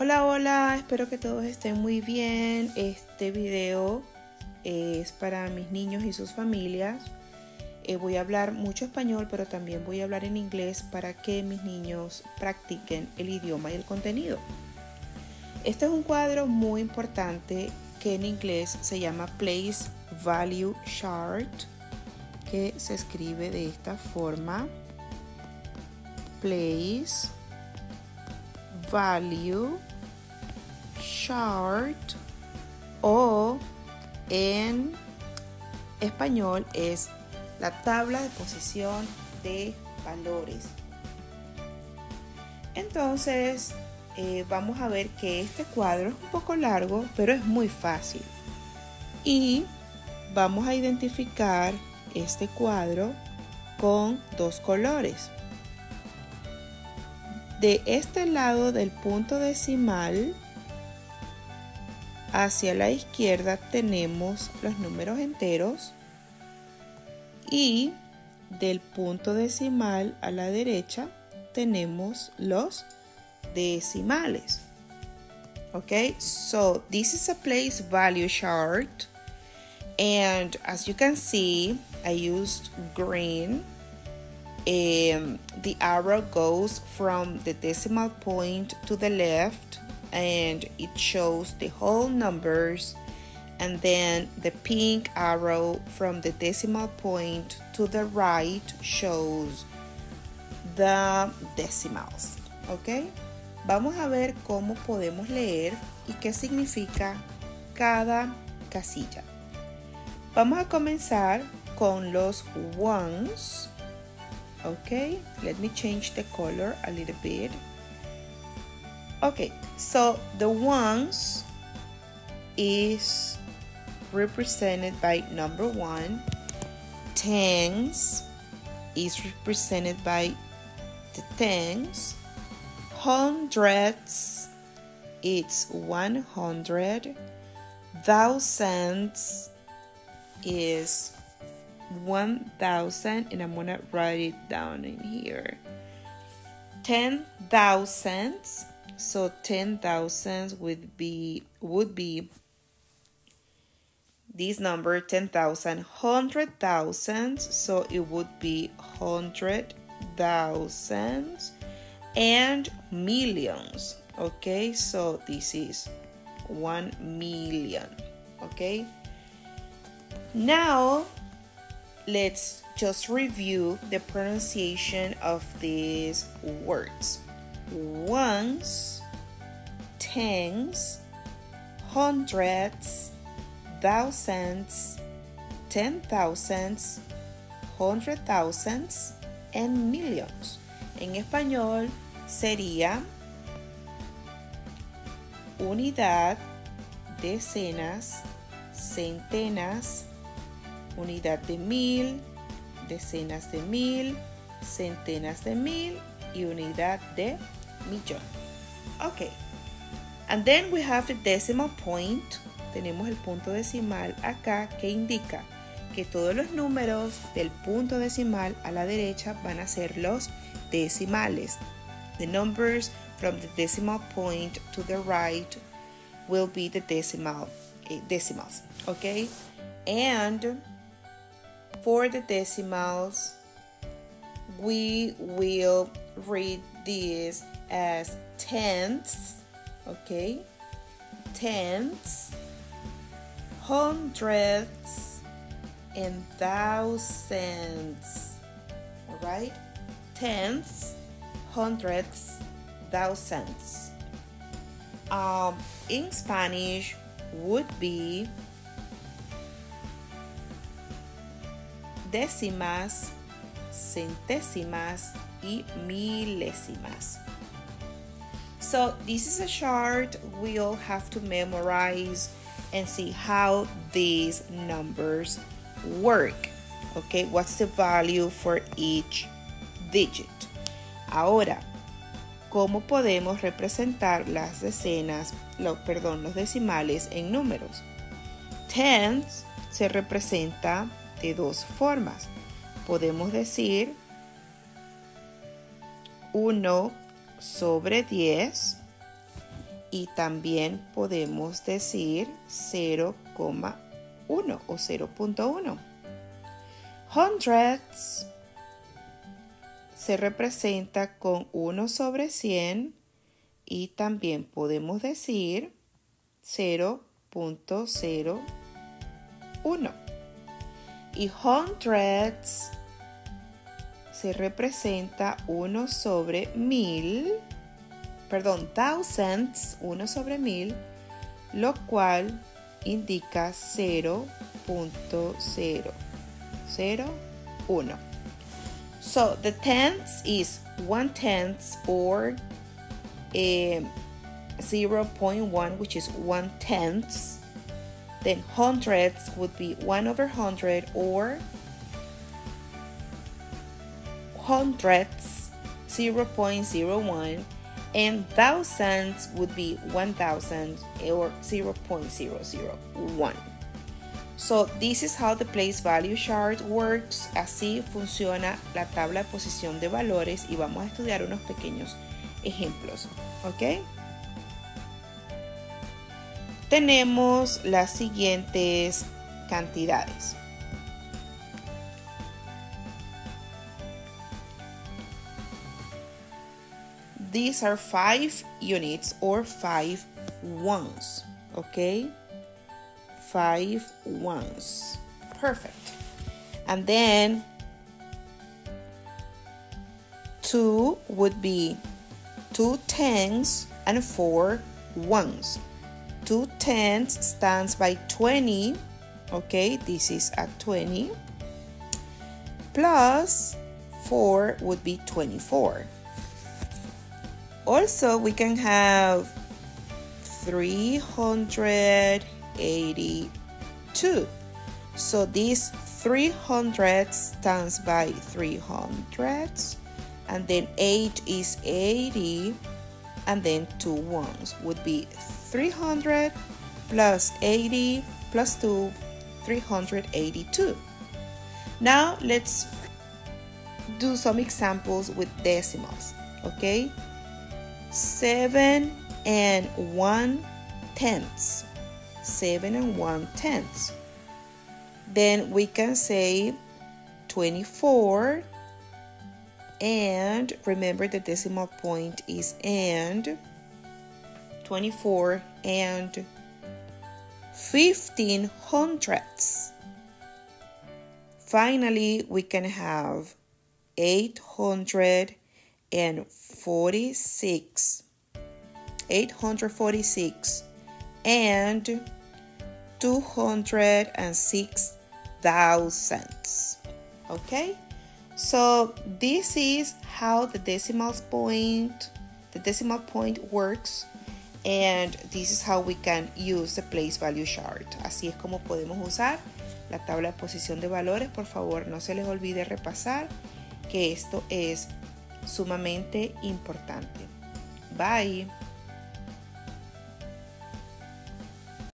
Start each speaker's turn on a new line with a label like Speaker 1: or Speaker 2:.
Speaker 1: Hola, hola, espero que todos estén muy bien. Este video es para mis niños y sus familias. Eh, voy a hablar mucho español, pero también voy a hablar en inglés para que mis niños practiquen el idioma y el contenido. Este es un cuadro muy importante que en inglés se llama Place Value Chart, que se escribe de esta forma. Place Value Chart o en español es la tabla de posición de valores. Entonces, eh, vamos a ver que este cuadro es un poco largo, pero es muy fácil. Y vamos a identificar este cuadro con dos colores. De este lado del punto decimal hacia la izquierda tenemos los números enteros y del punto decimal a la derecha tenemos los decimales. Okay, so this is a place value chart and as you can see I used green um, the arrow goes from the decimal point to the left and it shows the whole numbers and then the pink arrow from the decimal point to the right shows the decimals ok? Vamos a ver cómo podemos leer y qué significa cada casilla. Vamos a comenzar con los ones ok let me change the color a little bit. Okay so the ones is represented by number one tens is represented by the tens hundreds it's 100 thousands is 1000 and I'm gonna write it down in here. Ten thousands so ten thousands would be would be this number 10,000 hundred thousands so it would be hundred thousands and millions okay? So this is 1 million okay? Now let's just review the pronunciation of these words ones tens hundreds thousands, ten thousands, hundred thousands, and millions. En español sería unidad, decenas, centenas, unidad de mil, decenas de mil, centenas de mil y unidad de millón. Okay. And then we have the decimal point tenemos el punto decimal acá que indica que todos los números del punto decimal a la derecha van a ser los decimales. The numbers from the decimal point to the right will be the decimal eh, decimals, okay? And for the decimals, we will read this as tenths, okay? Tenths hundreds and thousands. All right? Tenths, hundreds, thousands. Um, in Spanish would be décimas, centésimas y milésimas. So this is a chart we'll have to memorize and see how these numbers work. Okay, what's the value for each digit? Ahora, ¿cómo podemos representar las decenas, lo, perdón, los decimales en números? Tens se representa de dos formas. Podemos decir 1 sobre 10 y también podemos decir 0,1 o 0.1. Hundreds se representa con 1 sobre 100 y también podemos decir 0.01. Y hundreds se representa 1 sobre 1000, perdón, thousands, 1 sobre 1000, lo cual indica 0.001. So the tenths is one tenth or a 0.1, which is one tenths. Then hundreds would be 1 over 100 or hundredths 0.01 and thousands would be 1000 or 0.001. So this is how the place value chart works. Así funciona la tabla de posición de valores y vamos a estudiar unos pequeños ejemplos. ¿Ok? Tenemos las siguientes cantidades. These are five units or five ones. Okay? Five ones. Perfect. And then two would be two tens and four ones. Two tens stands by 20. Okay, this is a 20. Plus 4 would be 24. Also, we can have 382. So this 300 stands by 300 and then 8 is 80 and then two ones would be 300 plus 80 plus 2 382 now let's do some examples with decimals okay? 7 and 1 tenths. 7 and 1 tenths. Then we can say 24 and remember the decimal point is and 24 and 15 hundredths. Finally we can have 846 846 and 206 thousandths. Okay so this is how the decimal point the decimal point works and this is how we can use the place value chart. Así es como podemos usar la tabla de posición de valores. Por favor, no se les olvide repasar que esto es sumamente importante. Bye.